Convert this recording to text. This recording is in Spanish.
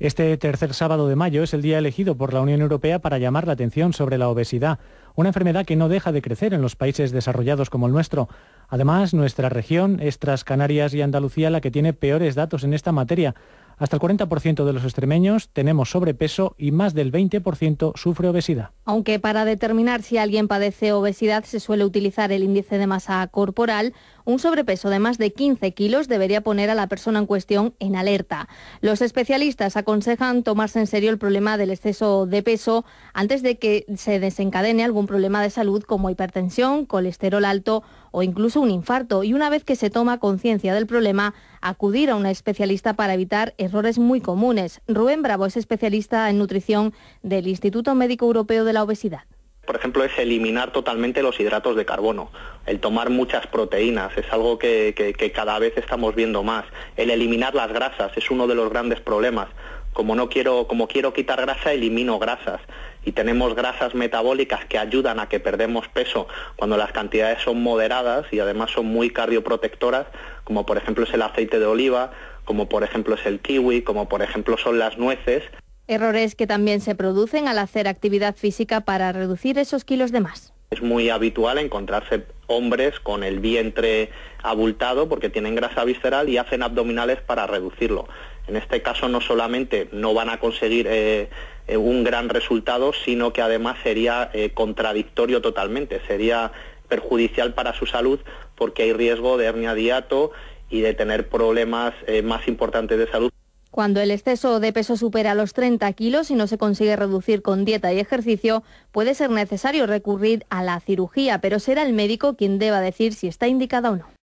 Este tercer sábado de mayo es el día elegido por la Unión Europea para llamar la atención sobre la obesidad, una enfermedad que no deja de crecer en los países desarrollados como el nuestro. Además, nuestra región es tras Canarias y Andalucía la que tiene peores datos en esta materia. Hasta el 40% de los extremeños tenemos sobrepeso y más del 20% sufre obesidad. Aunque para determinar si alguien padece obesidad se suele utilizar el índice de masa corporal, un sobrepeso de más de 15 kilos debería poner a la persona en cuestión en alerta. Los especialistas aconsejan tomarse en serio el problema del exceso de peso antes de que se desencadene algún problema de salud como hipertensión, colesterol alto o incluso un infarto. Y una vez que se toma conciencia del problema, acudir a una especialista para evitar errores muy comunes. Rubén Bravo es especialista en nutrición del Instituto Médico Europeo de la Obesidad por ejemplo, es eliminar totalmente los hidratos de carbono, el tomar muchas proteínas, es algo que, cada vez estamos viendo más, el eliminar las grasas es uno de los grandes problemas. Como no quiero, como quiero quitar grasa, elimino grasas y tenemos grasas metabólicas que ayudan a que perdemos peso cuando las cantidades son moderadas y además son muy cardioprotectoras, como por ejemplo es el aceite de oliva, como por ejemplo es el kiwi, como por ejemplo son las nueces. Errores que también se producen al hacer actividad física para reducir esos kilos de más. Es muy habitual encontrarse hombres con el vientre abultado porque tienen grasa visceral y hacen abdominales para reducirlo. En este caso no solamente no van a conseguir eh, eh, un gran resultado, sino que además sería eh, contradictorio totalmente, sería perjudicial para su salud porque hay riesgo de hernia diato y de tener problemas más importantes de salud. Cuando el exceso de peso supera los 30 kilos y no se consigue reducir con dieta y ejercicio, puede ser necesario recurrir a la cirugía, pero será el médico quien deba decir si está indicada o no.